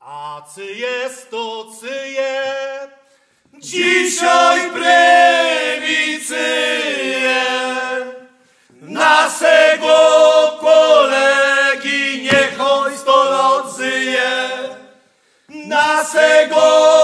A cy jest to cyje, dzisiaj prewicyje, naszego kolegi niech on sto lat naszego